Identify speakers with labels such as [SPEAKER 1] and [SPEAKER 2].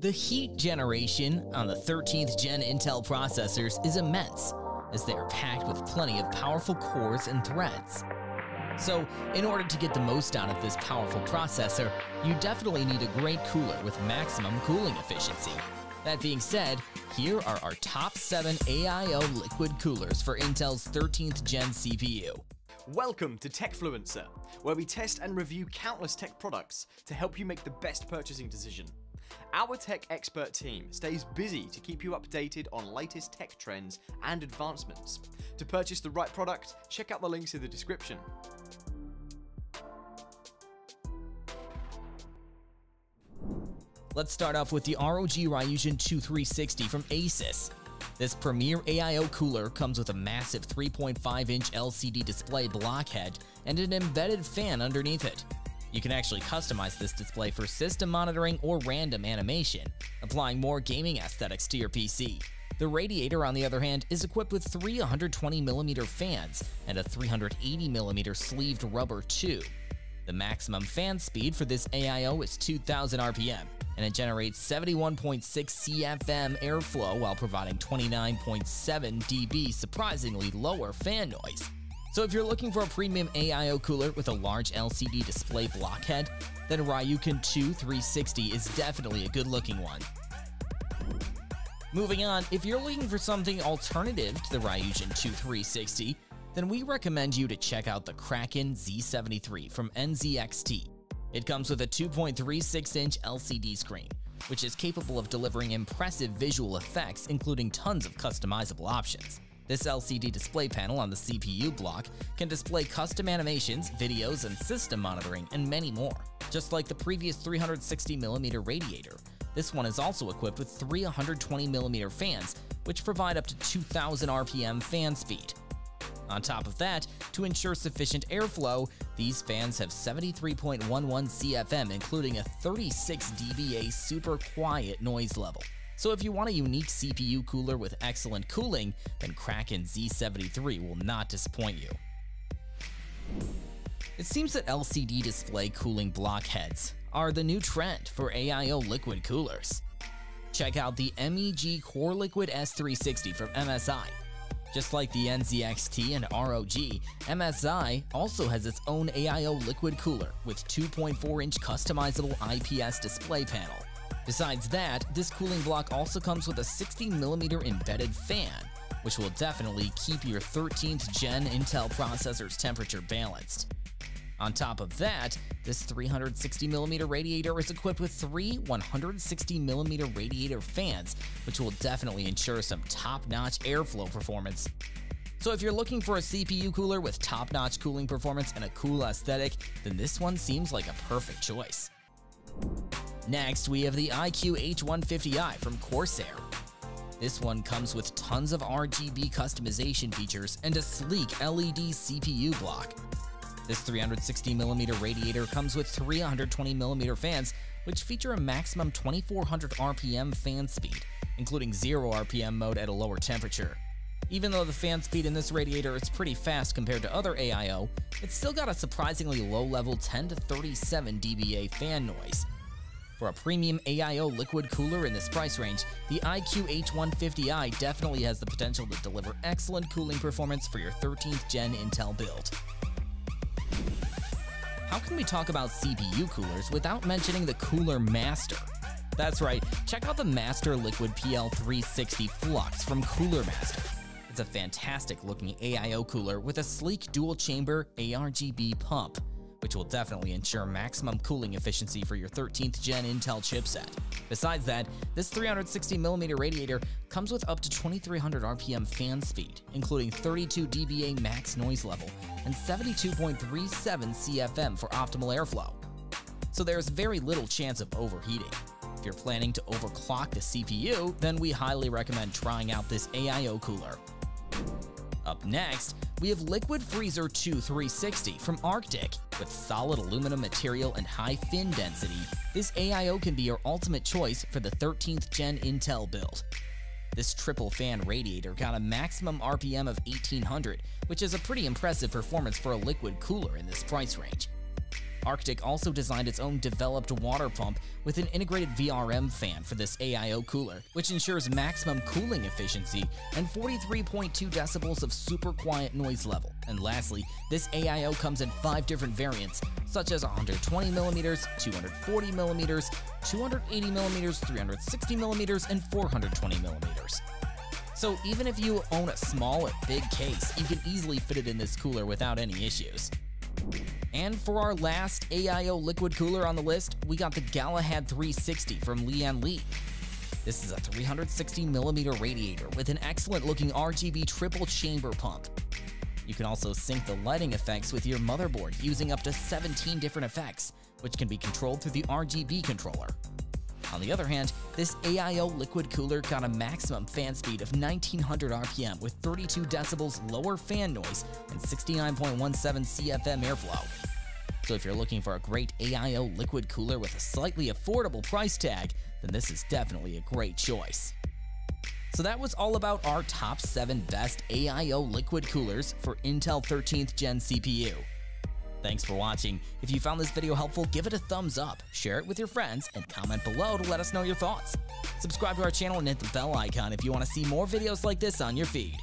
[SPEAKER 1] The heat generation on the 13th gen Intel processors is immense, as they are packed with plenty of powerful cores and threads. So, in order to get the most out of this powerful processor, you definitely need a great cooler with maximum cooling efficiency. That being said, here are our top 7 AIO liquid coolers for Intel's 13th gen CPU.
[SPEAKER 2] Welcome to Techfluencer, where we test and review countless tech products to help you make the best purchasing decision. Our tech expert team stays busy to keep you updated on latest tech trends and advancements. To purchase the right product, check out the links in the description.
[SPEAKER 1] Let's start off with the ROG Ryujin 2360 from Asus. This premier AIO cooler comes with a massive 3.5-inch LCD display blockhead and an embedded fan underneath it. You can actually customize this display for system monitoring or random animation, applying more gaming aesthetics to your PC. The radiator, on the other hand, is equipped with three 120mm fans and a 380mm sleeved rubber tube. The maximum fan speed for this AIO is 2000 RPM, and it generates 71.6 CFM airflow while providing 29.7 dB surprisingly lower fan noise. So if you're looking for a premium AIO cooler with a large LCD display blockhead, then Ryujin 2 360 is definitely a good looking one. Moving on, if you're looking for something alternative to the Ryujin 2 360, then we recommend you to check out the Kraken Z73 from NZXT. It comes with a 2.36-inch LCD screen, which is capable of delivering impressive visual effects including tons of customizable options. This LCD display panel on the CPU block can display custom animations, videos, and system monitoring, and many more. Just like the previous 360mm radiator, this one is also equipped with three 120mm fans, which provide up to 2000 RPM fan speed. On top of that, to ensure sufficient airflow, these fans have 73.11 CFM including a 36 dBA super quiet noise level. So if you want a unique CPU cooler with excellent cooling, then Kraken Z73 will not disappoint you. It seems that LCD display cooling blockheads are the new trend for AIO liquid coolers. Check out the MEG Core Liquid S360 from MSI. Just like the NZXT and ROG, MSI also has its own AIO liquid cooler with 2.4-inch customizable IPS display panel. Besides that, this cooling block also comes with a 60mm embedded fan, which will definitely keep your 13th gen Intel processor's temperature balanced. On top of that, this 360mm radiator is equipped with three 160mm radiator fans, which will definitely ensure some top-notch airflow performance. So if you're looking for a CPU cooler with top-notch cooling performance and a cool aesthetic, then this one seems like a perfect choice. Next, we have the iCUE H150i from Corsair. This one comes with tons of RGB customization features and a sleek LED CPU block. This 360mm radiator comes with three 120mm fans, which feature a maximum 2400 RPM fan speed, including 0 RPM mode at a lower temperature. Even though the fan speed in this radiator is pretty fast compared to other AIO, it's still got a surprisingly low level 10 to 37 dBA fan noise. For a premium AIO liquid cooler in this price range, the iCUE H150i definitely has the potential to deliver excellent cooling performance for your 13th gen Intel build. How can we talk about CPU coolers without mentioning the Cooler Master? That's right, check out the Master Liquid PL360 Flux from Cooler Master. It's a fantastic looking AIO cooler with a sleek dual chamber ARGB pump, which will definitely ensure maximum cooling efficiency for your 13th gen Intel chipset. Besides that, this 360mm radiator comes with up to 2300 RPM fan speed, including 32 dBA max noise level and 72.37 CFM for optimal airflow. So there's very little chance of overheating. If you're planning to overclock the CPU, then we highly recommend trying out this AIO cooler. Up next, we have Liquid Freezer 2 360 from Arctic. With solid aluminum material and high fin density, this AIO can be your ultimate choice for the 13th gen Intel build. This triple fan radiator got a maximum RPM of 1800, which is a pretty impressive performance for a liquid cooler in this price range. Arctic also designed its own developed water pump with an integrated VRM fan for this AIO cooler, which ensures maximum cooling efficiency and 43.2 decibels of super quiet noise level. And lastly, this AIO comes in five different variants, such as 120mm, 240mm, 280mm, 360mm, and 420mm. So even if you own a small or big case, you can easily fit it in this cooler without any issues. And for our last AIO liquid cooler on the list, we got the Galahad 360 from Lian Li. This is a 360mm radiator with an excellent looking RGB triple chamber pump. You can also sync the lighting effects with your motherboard using up to 17 different effects, which can be controlled through the RGB controller. On the other hand, this AIO liquid cooler got a maximum fan speed of 1900 RPM with 32 decibels lower fan noise and 69.17 CFM airflow. So if you're looking for a great AIO liquid cooler with a slightly affordable price tag, then this is definitely a great choice. So that was all about our top 7 best AIO liquid coolers for Intel 13th Gen CPU. Thanks for watching. If you found this video helpful, give it a thumbs up, share it with your friends, and comment below to let us know your thoughts. Subscribe to our channel and hit the bell icon if you want to see more videos like this on your feed.